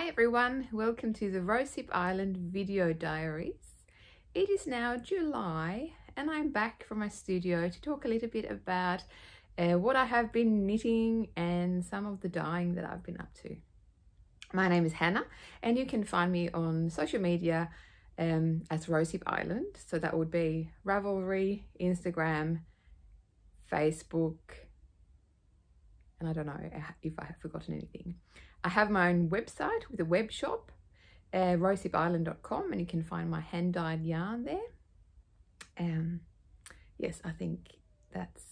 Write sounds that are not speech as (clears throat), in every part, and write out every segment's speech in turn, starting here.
Hi everyone, welcome to the Rosehip Island video diaries. It is now July and I'm back from my studio to talk a little bit about uh, what I have been knitting and some of the dyeing that I've been up to. My name is Hannah and you can find me on social media um, as Rosehip Island. So that would be Ravelry, Instagram, Facebook, and I don't know if I have forgotten anything. I have my own website with a web shop, uh, rosehipisland.com, and you can find my hand-dyed yarn there. Um, yes, I think that's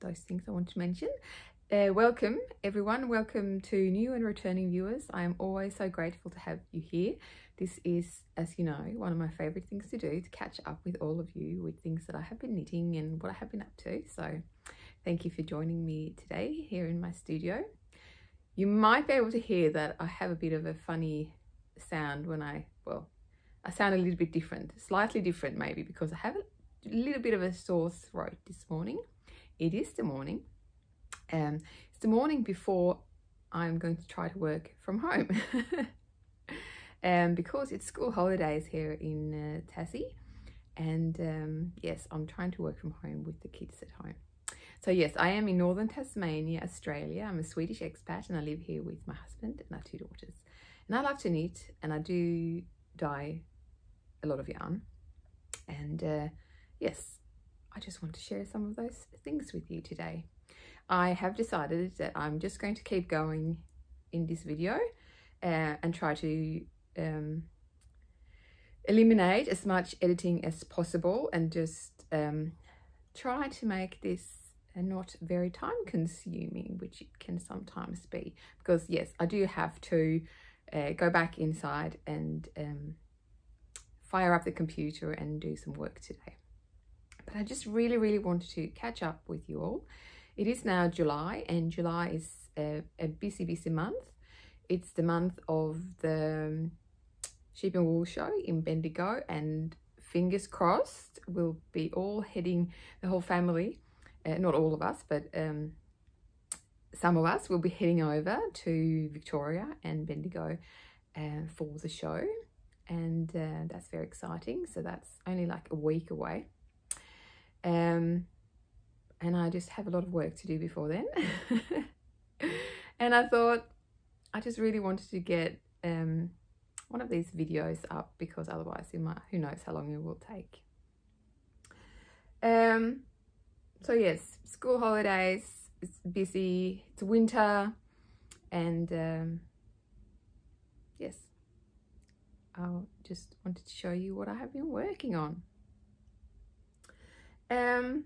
those things I want to mention. Uh, welcome everyone, welcome to new and returning viewers. I am always so grateful to have you here. This is, as you know, one of my favourite things to do, to catch up with all of you with things that I have been knitting and what I have been up to. So thank you for joining me today here in my studio. You might be able to hear that I have a bit of a funny sound when I, well, I sound a little bit different, slightly different maybe because I have a little bit of a sore throat this morning. It is the morning. Um, it's the morning before I'm going to try to work from home. (laughs) um, because it's school holidays here in uh, Tassie. And um, yes, I'm trying to work from home with the kids at home. So yes, I am in northern Tasmania, Australia. I'm a Swedish expat and I live here with my husband and our two daughters. And I love to knit and I do dye a lot of yarn. And uh, yes, I just want to share some of those things with you today. I have decided that I'm just going to keep going in this video uh, and try to um, eliminate as much editing as possible and just um, try to make this and not very time consuming, which it can sometimes be. Because yes, I do have to uh, go back inside and um, fire up the computer and do some work today. But I just really, really wanted to catch up with you all. It is now July and July is a, a busy, busy month. It's the month of the um, Sheep and Wool show in Bendigo and fingers crossed we'll be all heading, the whole family, uh, not all of us, but um, some of us will be heading over to Victoria and Bendigo uh, for the show. And uh, that's very exciting. So that's only like a week away. Um, and I just have a lot of work to do before then. (laughs) and I thought I just really wanted to get um, one of these videos up because otherwise might, who knows how long it will take. Um, so yes, school holidays, it's busy, it's winter, and um, yes, I just wanted to show you what I have been working on. Um,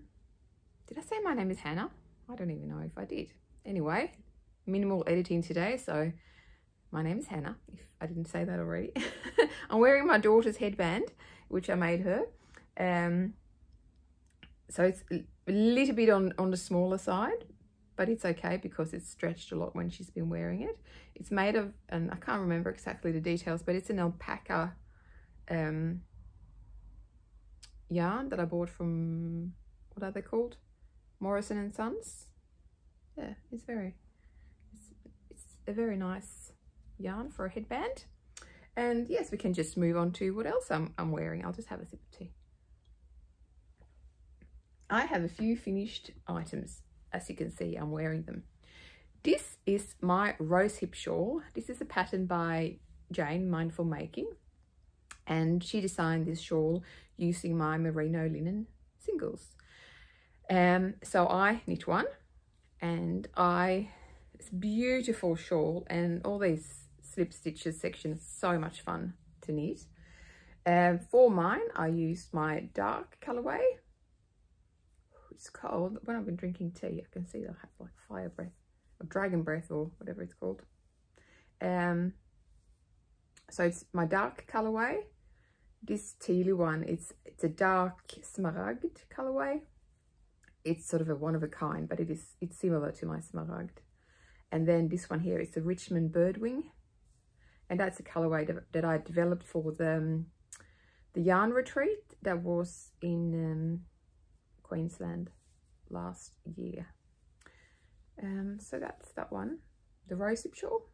did I say my name is Hannah? I don't even know if I did. Anyway, minimal editing today, so my name is Hannah, if I didn't say that already. (laughs) I'm wearing my daughter's headband, which I made her. Um, so it's a little bit on, on the smaller side, but it's okay because it's stretched a lot when she's been wearing it. It's made of, and I can't remember exactly the details, but it's an alpaca um, yarn that I bought from, what are they called? Morrison and Sons. Yeah, it's very, it's, it's a very nice yarn for a headband. And yes, we can just move on to what else I'm, I'm wearing. I'll just have a sip of tea. I have a few finished items. As you can see, I'm wearing them. This is my rose hip shawl. This is a pattern by Jane, Mindful Making. And she designed this shawl using my merino linen singles. Um, so I knit one and I, it's beautiful shawl and all these slip stitches sections, so much fun to knit. Um, for mine, I used my dark colorway it's cold. When I've been drinking tea, I can see I have like fire breath or dragon breath or whatever it's called. Um, so it's my dark colorway. This tealy one, it's it's a dark smaragd colorway. It's sort of a one of a kind, but it is it's similar to my smaragd. And then this one here is the Richmond Birdwing. And that's a colorway that, that I developed for the, um, the yarn retreat that was in um, Queensland last year. Um, so that's that one, the rosehip shawl.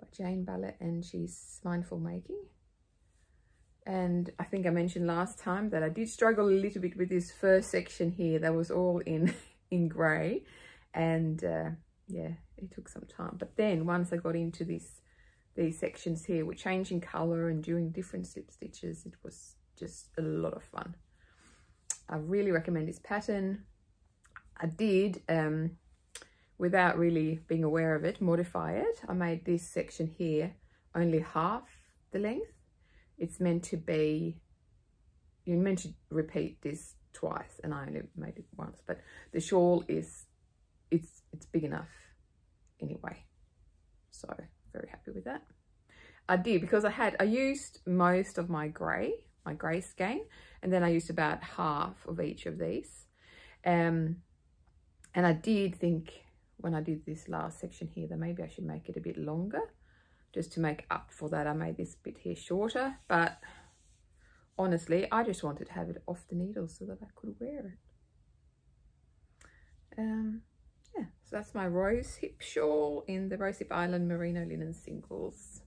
by Jane Ballett and she's Mindful Making. And I think I mentioned last time that I did struggle a little bit with this first section here that was all in, (laughs) in grey. And uh, yeah, it took some time. But then once I got into this these sections here with changing colour and doing different slip stitches, it was just a lot of fun. I really recommend this pattern. I did, um, without really being aware of it, modify it. I made this section here only half the length. It's meant to be, you're meant to repeat this twice and I only made it once, but the shawl is, it's, it's big enough anyway. So very happy with that. I did because I had, I used most of my grey, my grey skein, and then I used about half of each of these. Um, and I did think when I did this last section here that maybe I should make it a bit longer just to make up for that. I made this bit here shorter, but honestly, I just wanted to have it off the needle so that I could wear it. Um, yeah, so that's my rose hip shawl in the Rose Hip Island Merino Linen Singles.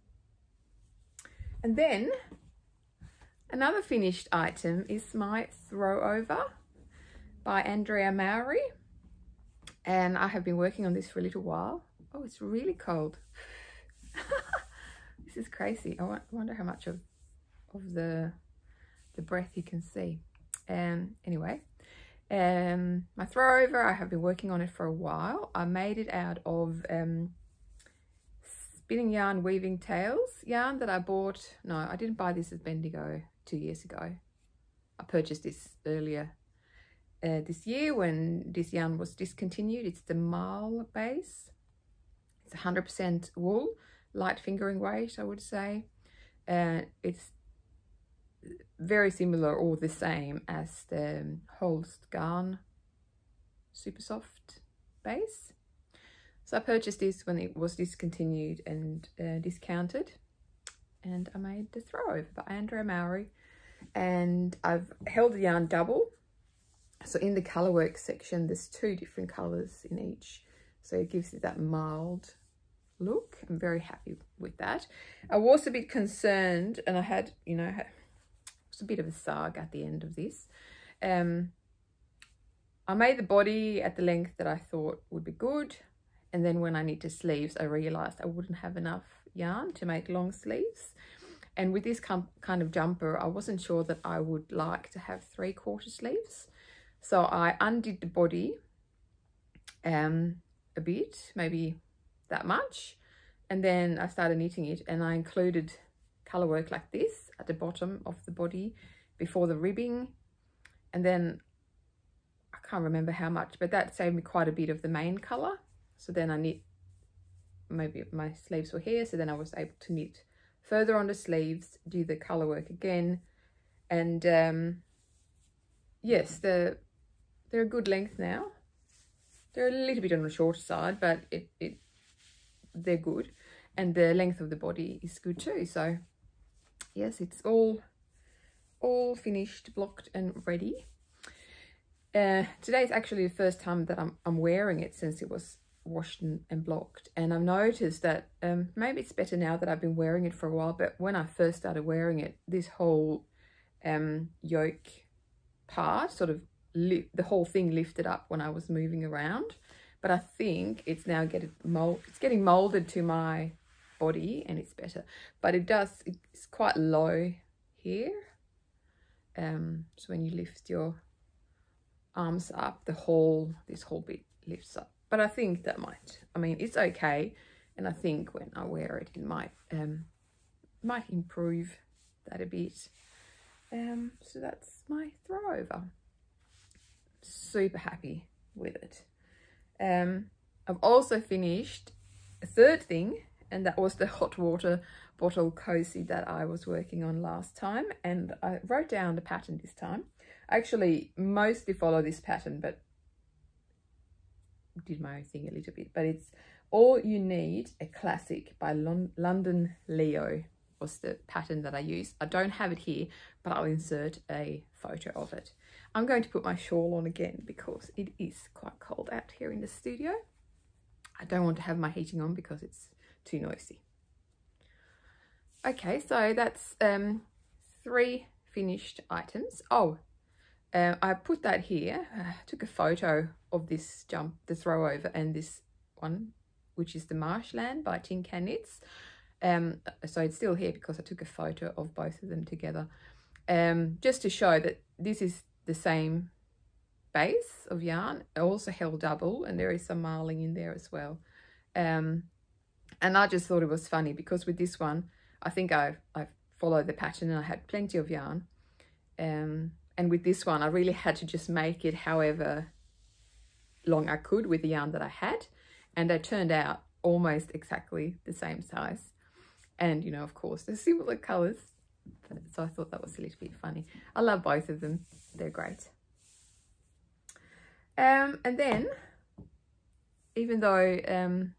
And then another finished item is my throw over by Andrea Mowry. And I have been working on this for a little while. Oh, it's really cold. (laughs) this is crazy. I wonder how much of, of the, the breath you can see. Um, anyway, um, my throw over, I have been working on it for a while. I made it out of um, spinning yarn weaving tails yarn that I bought. No, I didn't buy this at Bendigo two years ago. I purchased this earlier uh, this year when this yarn was discontinued. It's the Marl base. It's 100% wool, light fingering weight, I would say. Uh, it's very similar or the same as the Holst Garn Super Soft base. So I purchased this when it was discontinued and uh, discounted. And I made the throw over by Andrea Mowry. And I've held the yarn double. So in the colourwork section, there's two different colours in each. So it gives it that mild look. I'm very happy with that. I was a bit concerned and I had, you know, it was a bit of a sag at the end of this. Um, I made the body at the length that I thought would be good. And then when I knit sleeves, I realized I wouldn't have enough yarn to make long sleeves. And with this kind of jumper, I wasn't sure that I would like to have three quarter sleeves. So I undid the body um, a bit, maybe that much. And then I started knitting it and I included color work like this at the bottom of the body before the ribbing and then I can't remember how much but that saved me quite a bit of the main color so then I knit maybe my sleeves were here so then I was able to knit further on the sleeves do the color work again. And um, yes the they're a good length now. They're a little bit on the shorter side but it, it they're good. And the length of the body is good too. So yes it's all all finished blocked and ready. Uh, today is actually the first time that I'm, I'm wearing it since it was washed and, and blocked. And I've noticed that um, maybe it's better now that I've been wearing it for a while but when I first started wearing it this whole um, yoke part sort of the whole thing lifted up when I was moving around. But I think it's now getting mold it's getting molded to my body and it's better. But it does it's quite low here. Um so when you lift your arms up the whole this whole bit lifts up but i think that might i mean it's okay and i think when i wear it it might um might improve that a bit um so that's my throwover. super happy with it um i've also finished a third thing and that was the hot water bottle cozy that I was working on last time and I wrote down the pattern this time. I actually mostly follow this pattern but did my own thing a little bit but it's All You Need a Classic by Lon London Leo was the pattern that I use. I don't have it here but I'll insert a photo of it. I'm going to put my shawl on again because it is quite cold out here in the studio. I don't want to have my heating on because it's too noisy. okay, so that's um, three finished items. Oh, uh, I put that here. I took a photo of this jump, the throw over, and this one, which is the Marshland by Tin Can Knits. Um, so it's still here because I took a photo of both of them together. Um, just to show that this is the same base of yarn. Also held double and there is some marling in there as well. Um, and I just thought it was funny because with this one, I think I, I followed the pattern and I had plenty of yarn. Um, and with this one, I really had to just make it however long I could with the yarn that I had. And they turned out almost exactly the same size. And, you know, of course, they're similar colours. So I thought that was a little bit funny. I love both of them. They're great. Um, and then, even though um,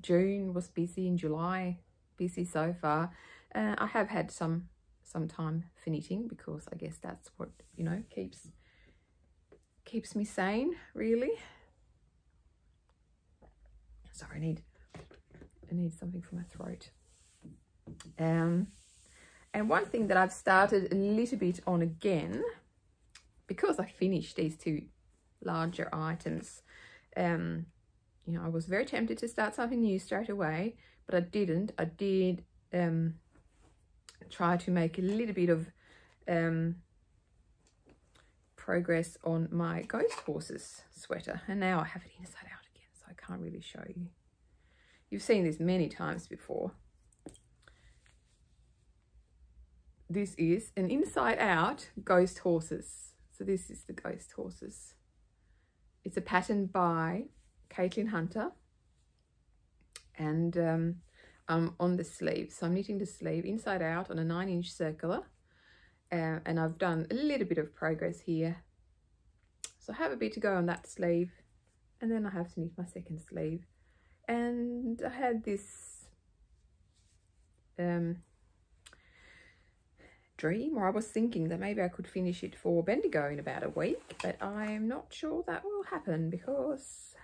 June was busy in July, busy so far, uh, I have had some some time for knitting because I guess that's what you know keeps keeps me sane really. Sorry, I need I need something for my throat. Um, and one thing that I've started a little bit on again, because I finished these two larger items, um, you know, I was very tempted to start something new straight away, but I didn't. I did um, try to make a little bit of um, progress on my Ghost Horses sweater. And now I have it inside out again, so I can't really show you. You've seen this many times before. this is an inside out ghost horses. So this is the ghost horses. It's a pattern by Caitlin Hunter and um, I'm on the sleeve. So I'm knitting the sleeve inside out on a nine inch circular uh, and I've done a little bit of progress here. So I have a bit to go on that sleeve and then I have to knit my second sleeve. And I had this um, dream or I was thinking that maybe I could finish it for Bendigo in about a week but I'm not sure that will happen because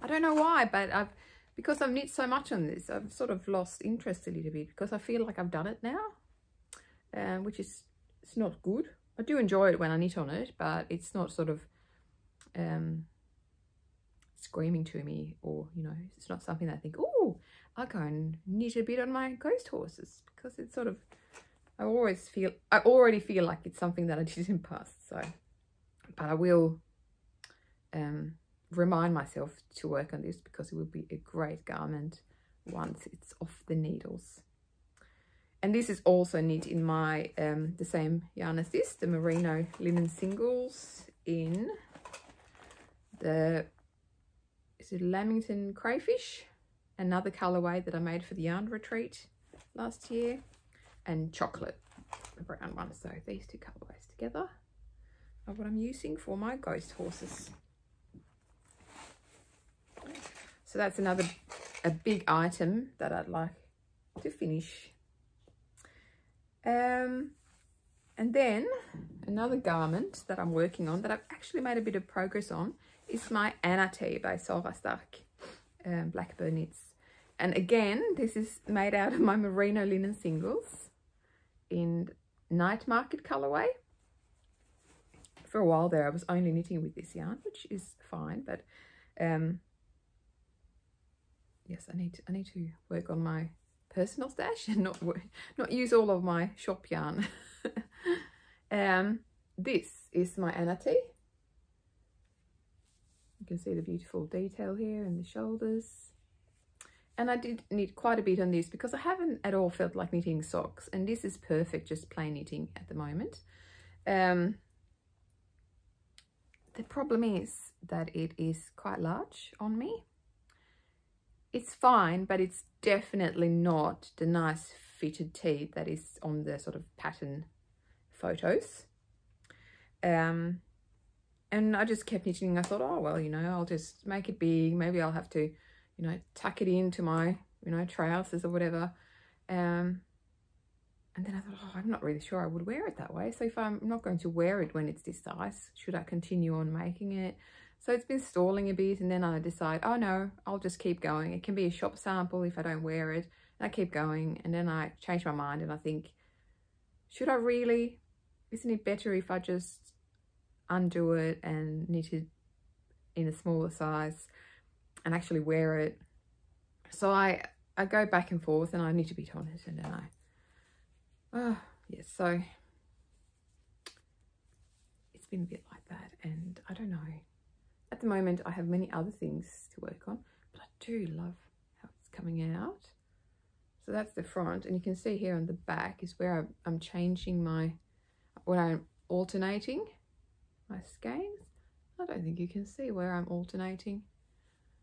I don't know why but I've because I've knit so much on this I've sort of lost interest a little bit because I feel like I've done it now um, which is it's not good. I do enjoy it when I knit on it but it's not sort of um, screaming to me or you know it's not something that I think oh I'll go and knit a bit on my ghost horses because it's sort of I always feel, I already feel like it's something that I did in past, so, but I will um, remind myself to work on this because it will be a great garment once it's off the needles. And this is also knit in my, um, the same yarn as this, the Merino Linen Singles in the, is it Lamington Crayfish? Another colorway that I made for the yarn retreat last year and chocolate, the brown one. So these two colorways together are what I'm using for my ghost horses. So that's another, a big item that I'd like to finish. Um, and then another garment that I'm working on that I've actually made a bit of progress on is my Anna Tee by Solva Stark um, Blackbird Knits. And again, this is made out of my merino linen singles in Night Market colorway. For a while there, I was only knitting with this yarn, which is fine, but um, yes, I need to, I need to work on my personal stash and not not use all of my shop yarn. (laughs) um, this is my Anna Tee. You can see the beautiful detail here in the shoulders. And I did knit quite a bit on this because I haven't at all felt like knitting socks. And this is perfect, just plain knitting at the moment. Um, the problem is that it is quite large on me. It's fine, but it's definitely not the nice fitted tee that is on the sort of pattern photos. Um, and I just kept knitting. I thought, oh, well, you know, I'll just make it big. Maybe I'll have to you know, tuck it into my, you know, trousers or whatever. Um, and then I thought, oh, I'm not really sure I would wear it that way. So if I'm not going to wear it when it's this size, should I continue on making it? So it's been stalling a bit and then I decide, oh no, I'll just keep going. It can be a shop sample if I don't wear it And I keep going and then I change my mind and I think, should I really? Isn't it better if I just undo it and knit it in a smaller size and actually wear it? So I, I go back and forth and I need to be on it and then I, oh, yes, so it's been a bit like that and I don't know. At the moment, I have many other things to work on, but I do love how it's coming out. So that's the front and you can see here on the back is where I'm changing my, when I'm alternating my skeins. I don't think you can see where I'm alternating.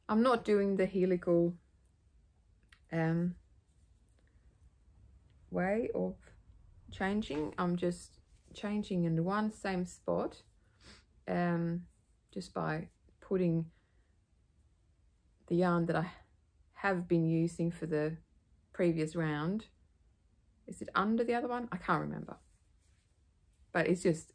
I'm not doing the helical um, way of changing. I'm just changing in one same spot um, just by putting the yarn that I have been using for the previous round. Is it under the other one? I can't remember. But it's just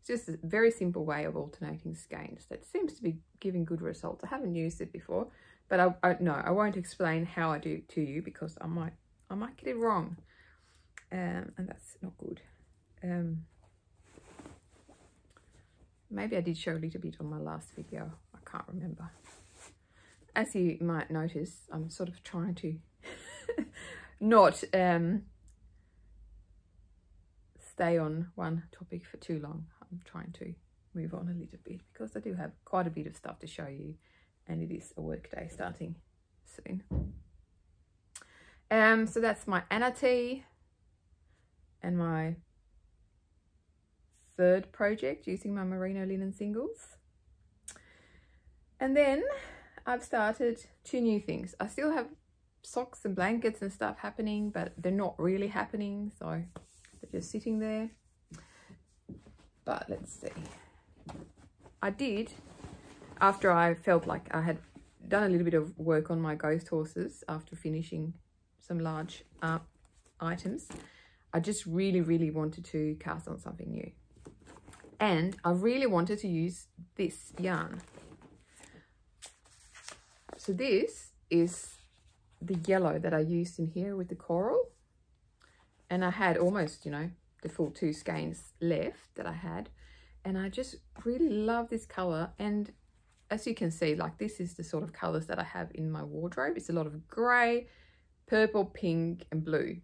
it's just a very simple way of alternating skeins that seems to be giving good results. I haven't used it before, but I, I no, I won't explain how I do it to you because I might I might get it wrong. Um, and that's not good. Um, maybe I did show a little bit on my last video. I can't remember. As you might notice, I'm sort of trying to (laughs) not um, stay on one topic for too long. I'm trying to move on a little bit because I do have quite a bit of stuff to show you and it is a work day starting soon. Um, so that's my Anna Tee and my third project using my merino linen singles. And then I've started two new things. I still have socks and blankets and stuff happening, but they're not really happening. So they're just sitting there. But let's see. I did, after I felt like I had done a little bit of work on my ghost horses after finishing some large uh, items, I just really, really wanted to cast on something new. And I really wanted to use this yarn. So this is the yellow that I used in here with the coral. And I had almost, you know, the full two skeins left that I had. And I just really love this colour. And as you can see, like this is the sort of colours that I have in my wardrobe. It's a lot of grey, purple, pink and blue.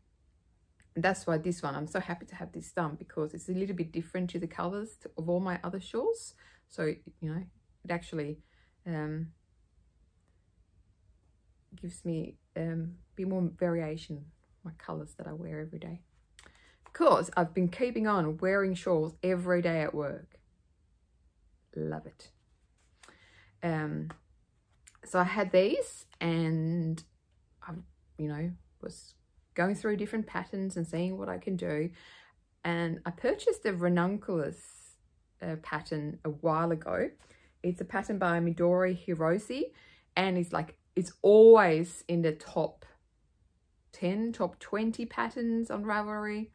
And that's why this one, I'm so happy to have this done because it's a little bit different to the colours of all my other shawls. So, you know, it actually um, gives me um, a bit more variation, my colours that I wear every day. Because I've been keeping on wearing shawls every day at work. Love it. Um, so I had these and I, you know, was going through different patterns and seeing what I can do. And I purchased the Ranunculus uh, pattern a while ago. It's a pattern by Midori Hirose and it's like, it's always in the top 10, top 20 patterns on Ravelry.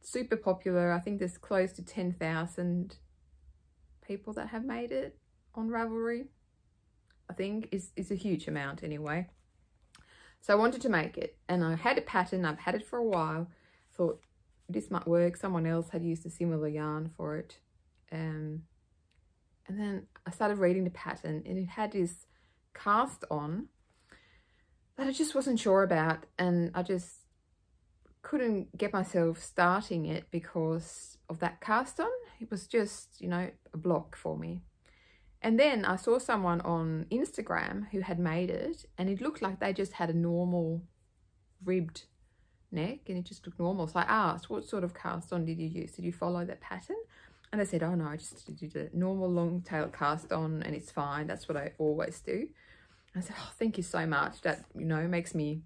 Super popular. I think there's close to 10,000 people that have made it on Ravelry. I think is is a huge amount anyway. So I wanted to make it and I had a pattern, I've had it for a while, thought this might work. Someone else had used a similar yarn for it. Um, and then I started reading the pattern and it had this cast on that I just wasn't sure about and I just couldn't get myself starting it because of that cast on. It was just, you know, a block for me. And then I saw someone on Instagram who had made it and it looked like they just had a normal ribbed neck and it just looked normal. So I asked, what sort of cast on did you use? Did you follow that pattern? And they said, oh no, I just did a normal long tail cast on and it's fine. That's what I always do. I said, oh, thank you so much. That, you know, makes me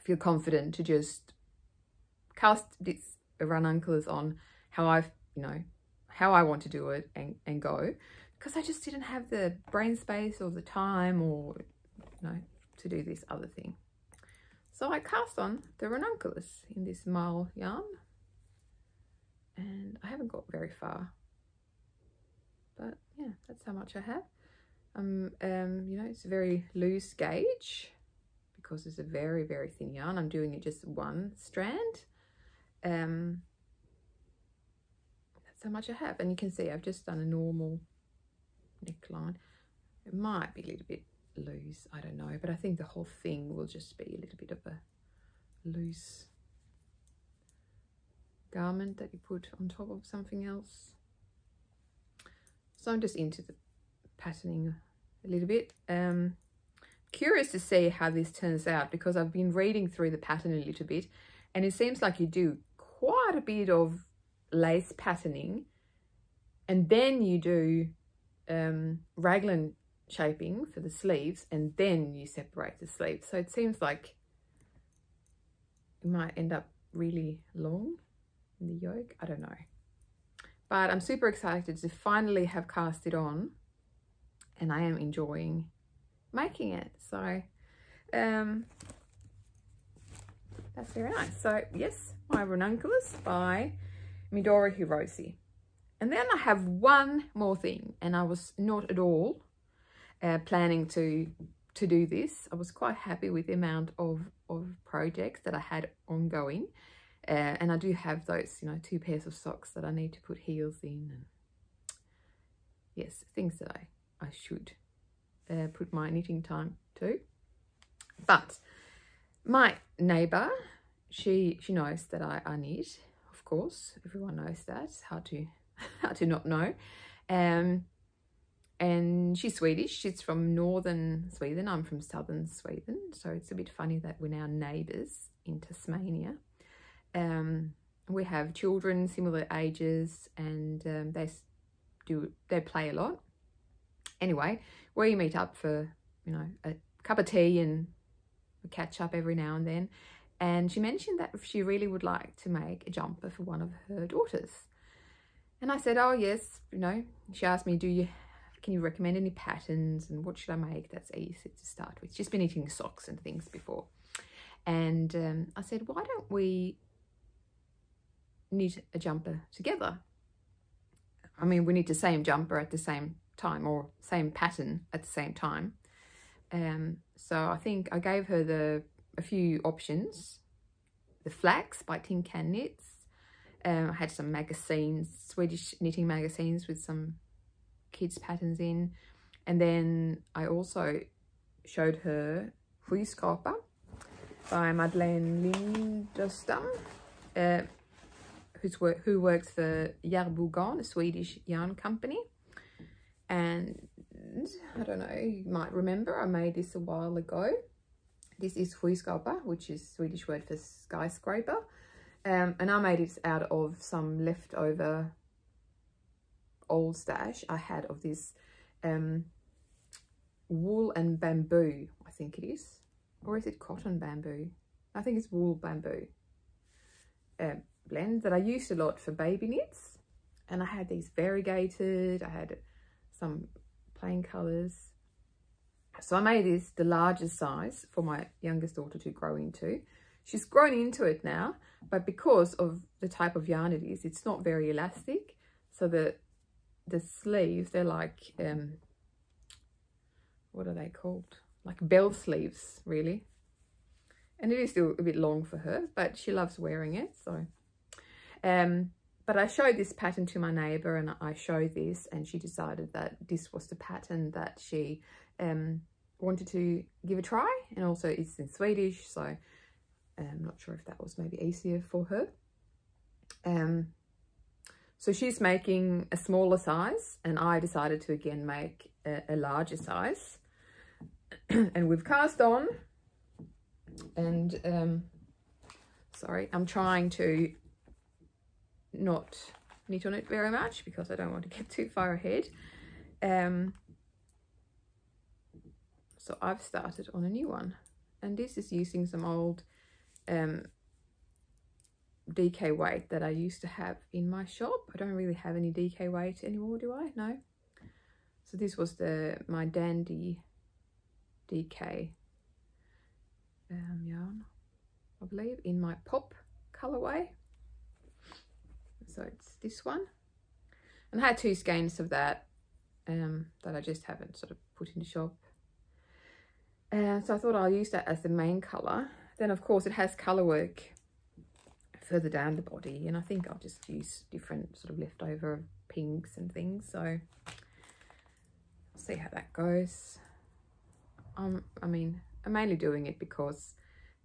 feel confident to just cast this ranunculus on how I've, you know, how I want to do it and, and go because I just didn't have the brain space or the time or, you know, to do this other thing. So I cast on the ranunculus in this marl yarn and I haven't got very far. But yeah, that's how much I have. Um, um, you know, it's a very loose gauge because it's a very, very thin yarn. I'm doing it just one strand. Um, that's how much I have. And you can see I've just done a normal neckline. It might be a little bit loose, I don't know. But I think the whole thing will just be a little bit of a loose garment that you put on top of something else. So I'm just into the patterning a little bit. Um, curious to see how this turns out because I've been reading through the pattern a little bit and it seems like you do quite a bit of lace patterning and then you do um, raglan shaping for the sleeves and then you separate the sleeves. So it seems like it might end up really long in the yoke. I don't know. But I'm super excited to finally have cast it on and I am enjoying making it. So um, that's very nice. So yes, my ranunculus by Midori Hirose. And then I have one more thing and I was not at all uh, planning to to do this. I was quite happy with the amount of, of projects that I had ongoing. Uh, and I do have those, you know, two pairs of socks that I need to put heels in. And yes, things that I, I should uh, put my knitting time to. But my neighbour, she she knows that I, I knit, of course. Everyone knows that. It's hard to, (laughs) hard do not know. Um, and she's Swedish. She's from northern Sweden. I'm from southern Sweden. So it's a bit funny that we're now neighbours in Tasmania. Um, we have children similar ages and um, they do they play a lot. Anyway, we meet up for, you know, a cup of tea and we catch up every now and then. And she mentioned that she really would like to make a jumper for one of her daughters. And I said, oh yes, you know, she asked me, do you, can you recommend any patterns and what should I make that's easy to start with? She's been knitting socks and things before. And um, I said, why don't we knit a jumper together. I mean, we need the same jumper at the same time or same pattern at the same time. Um, so I think I gave her the a few options. The Flax by Tin Can Knits. Um, I had some magazines, Swedish knitting magazines with some kids patterns in. And then I also showed her Skyskrapa by Madeleine Lindestam. Uh, who's work, who works for Järbo Garn, a Swedish yarn company. And I don't know, you might remember I made this a while ago. This is skyskrapa, which is Swedish word for skyscraper. Um, and I made it out of some leftover old stash I had of this um, wool and bamboo, I think it is. Or is it cotton bamboo? I think it's wool bamboo. Um, blend that I used a lot for baby knits. And I had these variegated, I had some plain colours. So I made this the largest size for my youngest daughter to grow into. She's grown into it now, but because of the type of yarn it is, it's not very elastic. So the the sleeves, they're like, um, what are they called? Like bell sleeves, really. And it is still a bit long for her, but she loves wearing it, so um, but I showed this pattern to my neighbour and I showed this and she decided that this was the pattern that she um, wanted to give a try. And also it's in Swedish, so I'm um, not sure if that was maybe easier for her. Um, so she's making a smaller size and I decided to again make a, a larger size. (clears throat) and we've cast on and um, sorry, I'm trying to not knit on it very much because I don't want to get too far ahead. Um, so I've started on a new one and this is using some old um, DK weight that I used to have in my shop. I don't really have any DK weight anymore, do I? No. So this was the my Dandy DK um, yarn, I believe, in my pop colorway so it's this one and I had two skeins of that um, that I just haven't sort of put in the shop Uh, so I thought I'll use that as the main colour. Then of course it has colour work further down the body and I think I'll just use different sort of leftover pinks and things. So see how that goes. Um, I mean, I'm mainly doing it because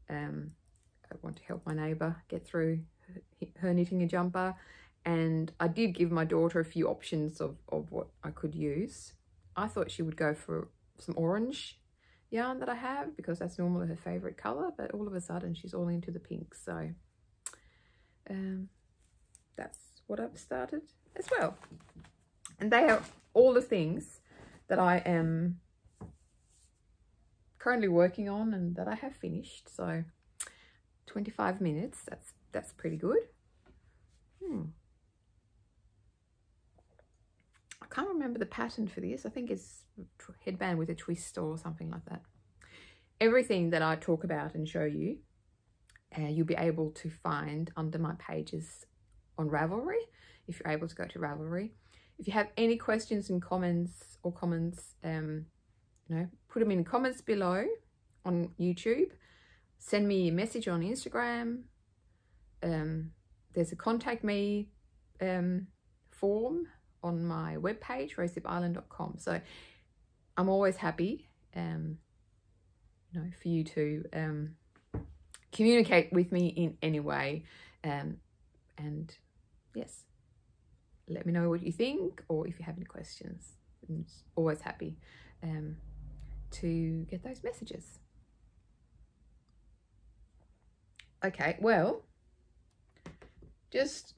um, I want to help my neighbour get through her, her knitting a jumper and I did give my daughter a few options of, of what I could use. I thought she would go for some orange yarn that I have because that's normally her favourite colour but all of a sudden she's all into the pink. So um, that's what I've started as well. And they are all the things that I am currently working on and that I have finished. So 25 minutes that's that's pretty good. Hmm. I can't remember the pattern for this. I think it's headband with a twist or something like that. Everything that I talk about and show you uh, you'll be able to find under my pages on Ravelry if you're able to go to Ravelry. If you have any questions and comments or comments um, you know put them in comments below on YouTube. Send me a message on Instagram. Um, there's a contact me um, form on my webpage rosehipisland.com so I'm always happy um, you know for you to um, communicate with me in any way um, and yes let me know what you think or if you have any questions. I'm always happy um, to get those messages. Okay well just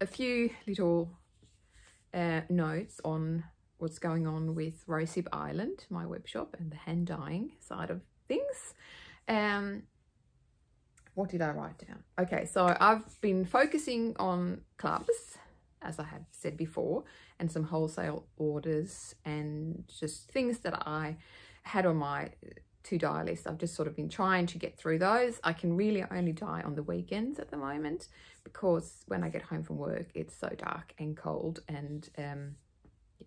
a few little uh, notes on what's going on with Rosehip Island, my web shop, and the hand dyeing side of things. Um, what did I write down? Okay, so I've been focusing on clubs, as I have said before, and some wholesale orders and just things that I had on my to dye list. I've just sort of been trying to get through those. I can really only dye on the weekends at the moment because when I get home from work, it's so dark and cold and um,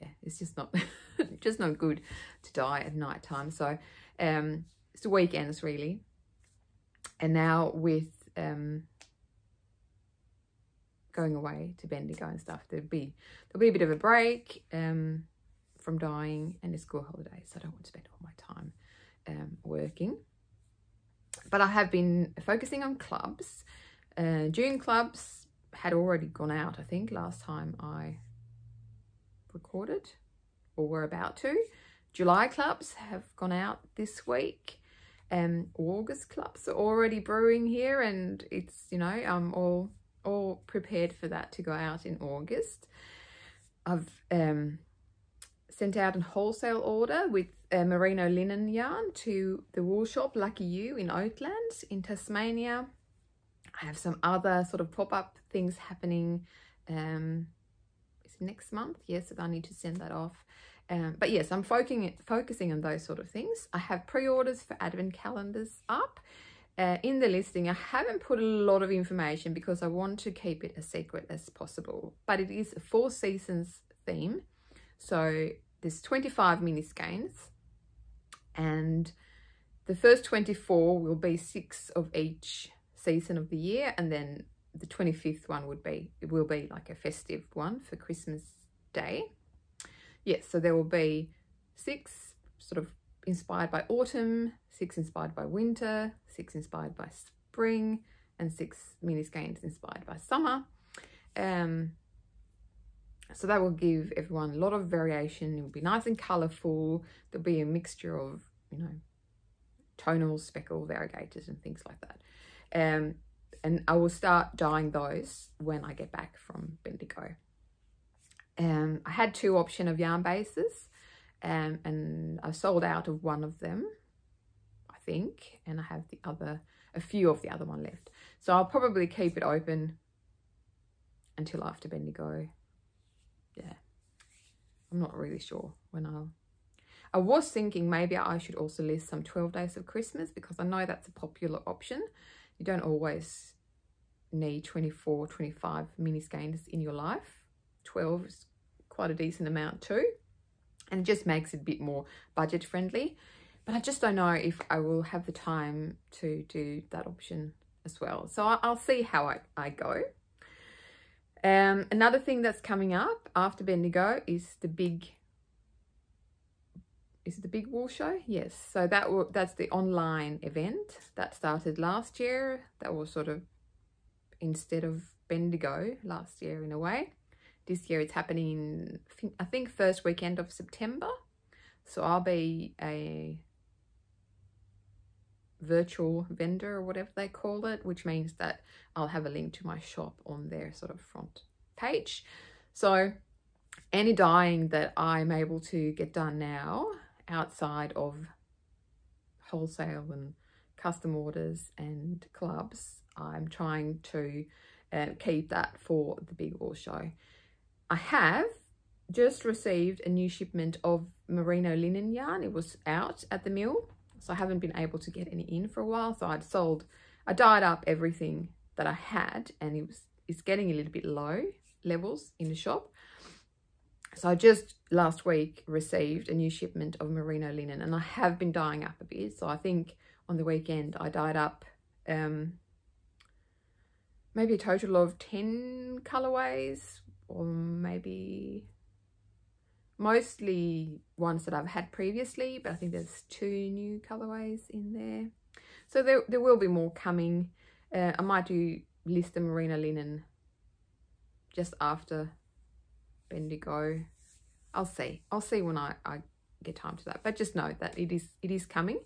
yeah, it's just not (laughs) just not good to dye at night time. So um, it's the weekends really. And now with um, going away to Bendigo and stuff, there'll be there'll be a bit of a break um, from dyeing and the school holidays. So I don't want to spend all my time um, working. But I have been focusing on clubs. Uh, June clubs had already gone out, I think, last time I recorded or were about to. July clubs have gone out this week. Um, August clubs are already brewing here and it's, you know, I'm all all prepared for that to go out in August. I've um, sent out a wholesale order with a merino linen yarn to the wool shop Lucky You in Oatlands in Tasmania. I have some other sort of pop-up things happening um, next month. Yes, I need to send that off. Um, but yes, I'm focusing, focusing on those sort of things. I have pre-orders for advent calendars up. Uh, in the listing, I haven't put a lot of information because I want to keep it as secret as possible. But it is a four seasons theme. So there's 25 mini skeins and the first 24 will be six of each season of the year and then the 25th one would be it will be like a festive one for christmas day. Yes so there will be six sort of inspired by autumn six inspired by winter six inspired by spring and six mini skeins inspired by summer. Um so that will give everyone a lot of variation it will be nice and colorful there'll be a mixture of you know tonal speckle variegators and things like that um and I will start dyeing those when I get back from Bendigo. Um, I had two option of yarn bases um, and I sold out of one of them, I think, and I have the other, a few of the other one left. So I'll probably keep it open until after Bendigo. Yeah, I'm not really sure when I'll I was thinking maybe I should also list some 12 days of Christmas because I know that's a popular option you don't always need 24, 25 mini skeins in your life. 12 is quite a decent amount too. and it just makes it a bit more budget friendly. But I just don't know if I will have the time to do that option as well. So I'll see how I, I go. Um, another thing that's coming up after Bendigo is the big is it the big wool show? Yes. So that will that's the online event that started last year that was sort of instead of bendigo last year in a way. This year it's happening i think first weekend of september. So i'll be a virtual vendor or whatever they call it which means that i'll have a link to my shop on their sort of front page so any dyeing that i'm able to get done now outside of wholesale and custom orders and clubs. I'm trying to uh, keep that for the Big Wool Show. I have just received a new shipment of merino linen yarn. It was out at the mill, so I haven't been able to get any in for a while. So I'd sold, I dyed up everything that I had and it was it's getting a little bit low levels in the shop. So I just last week received a new shipment of merino linen and I have been dyeing up a bit. So I think on the weekend I dyed up um, maybe a total of 10 colorways or maybe mostly ones that I've had previously, but I think there's two new colorways in there. So there, there will be more coming. Uh, I might do list the merino linen just after Bendigo. I'll see. I'll see when I, I get time to that. But just know that it is it is coming.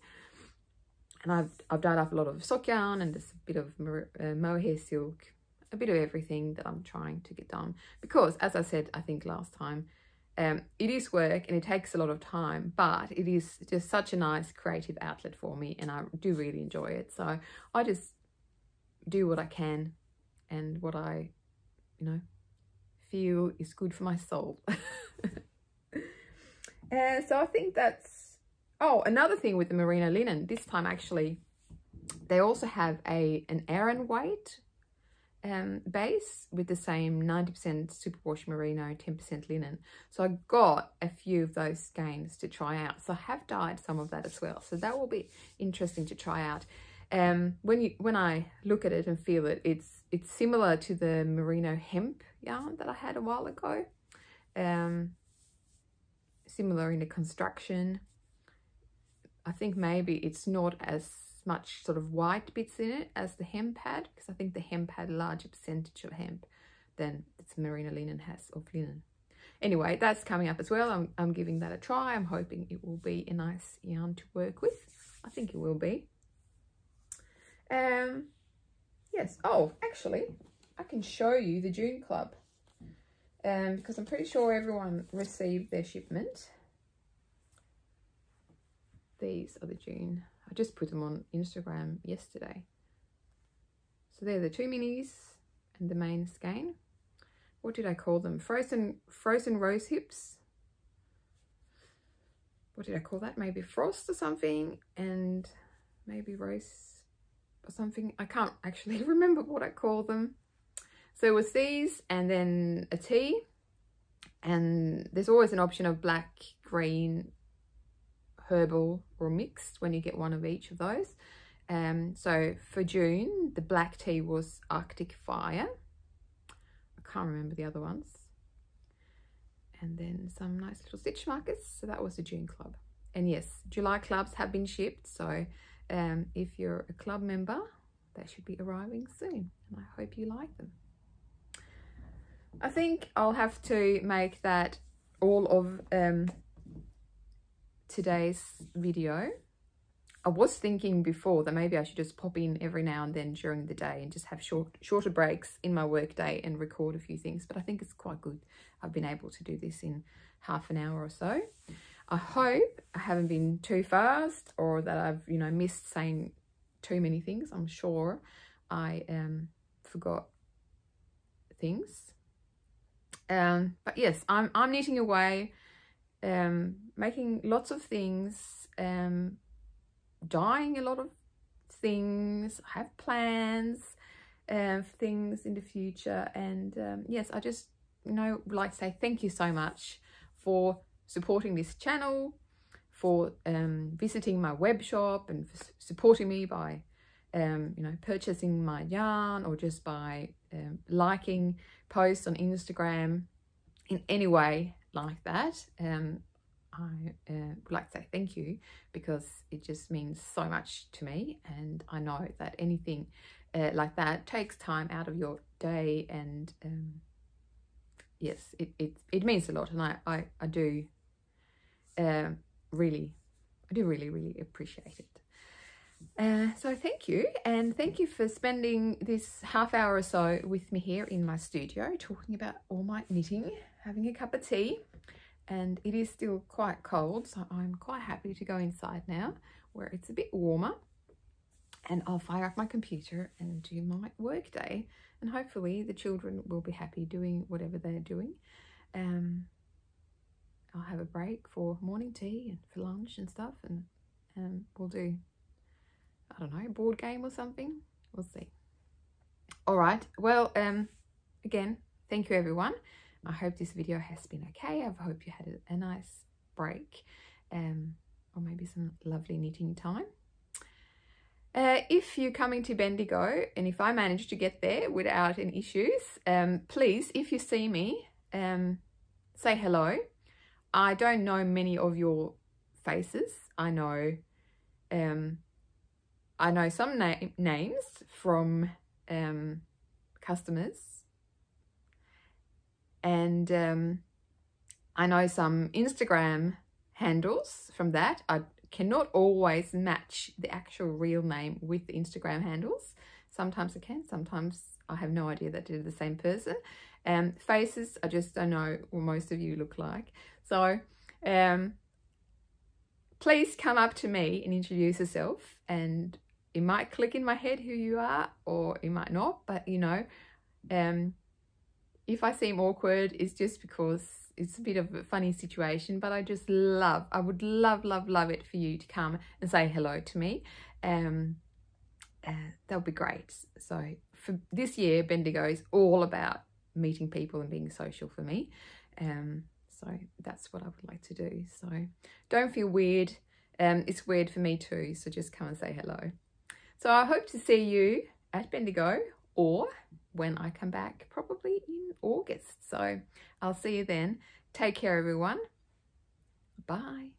And I've, I've dyed up a lot of sock yarn and just a bit of uh, mohair silk, a bit of everything that I'm trying to get done. Because, as I said, I think last time, um, it is work and it takes a lot of time, but it is just such a nice creative outlet for me and I do really enjoy it. So I just do what I can and what I, you know, feel is good for my soul. (laughs) uh, so I think that's, oh, another thing with the merino linen, this time actually, they also have a an Aran weight um, base with the same 90% superwash merino, 10% linen. So I got a few of those skeins to try out. So I have dyed some of that as well. So that will be interesting to try out. Um, when you when I look at it and feel it, it's it's similar to the merino hemp yarn that I had a while ago. Um, similar in the construction. I think maybe it's not as much sort of white bits in it as the hemp had because I think the hemp had a larger percentage of hemp than its merino linen has of linen. Anyway, that's coming up as well. I'm, I'm giving that a try. I'm hoping it will be a nice yarn to work with. I think it will be. Um, yes. Oh, actually, I can show you the June Club um, because I'm pretty sure everyone received their shipment. These are the June. I just put them on Instagram yesterday. So they're the two minis and the main skein. What did I call them? Frozen frozen rose hips. What did I call that? Maybe frost or something and maybe rose or something. I can't actually (laughs) remember what I call them. So it was these and then a tea. And there's always an option of black, green, herbal or mixed when you get one of each of those. Um, so for June, the black tea was Arctic Fire. I can't remember the other ones. And then some nice little stitch markers. So that was the June club. And yes, July clubs have been shipped. So um, if you're a club member, they should be arriving soon. And I hope you like them. I think I'll have to make that all of um, today's video. I was thinking before that maybe I should just pop in every now and then during the day and just have short, shorter breaks in my work day and record a few things. But I think it's quite good. I've been able to do this in half an hour or so. I hope I haven't been too fast or that I've, you know, missed saying too many things. I'm sure I um, forgot things um, but yes, I'm, I'm knitting away, um, making lots of things, um, dyeing a lot of things, I have plans uh, for things in the future. And um, yes, I just, you know, like to say thank you so much for supporting this channel, for um, visiting my web shop and supporting me by um, you know, purchasing my yarn or just by um, liking posts on Instagram in any way like that. Um, I uh, would like to say thank you because it just means so much to me and I know that anything uh, like that takes time out of your day and um, yes it, it, it means a lot and I, I, I do uh, really I do really really appreciate it uh, so thank you and thank you for spending this half hour or so with me here in my studio talking about all my knitting having a cup of tea and it is still quite cold so I'm quite happy to go inside now where it's a bit warmer and I'll fire up my computer and do my work day and hopefully the children will be happy doing whatever they're doing. Um, I'll have a break for morning tea and for lunch and stuff and um, we'll do I don't know board game or something. We'll see. All right. Well um again thank you everyone I hope this video has been okay. I hope you had a, nice break um, or maybe some lovely knitting time. Uh, if you're coming to Bendigo and if I manage to get there without any issues, um, please, if you see me, um, say hello. I don't know many of your faces. I know um, I know some na names from um, customers and um, I know some Instagram handles from that. I cannot always match the actual real name with the Instagram handles. Sometimes I can, sometimes I have no idea that they're the same person. Um, faces, I just don't know what most of you look like. So um, please come up to me and introduce yourself and it might click in my head who you are or it might not, but you know, um, if I seem awkward, it's just because it's a bit of a funny situation, but I just love, I would love, love, love it for you to come and say hello to me. Um, uh, that would be great. So for this year, Bendigo is all about meeting people and being social for me. Um, so that's what I would like to do. So don't feel weird. Um, it's weird for me too. So just come and say hello. So I hope to see you at Bendigo or when I come back, probably August. So I'll see you then. Take care, everyone. Bye.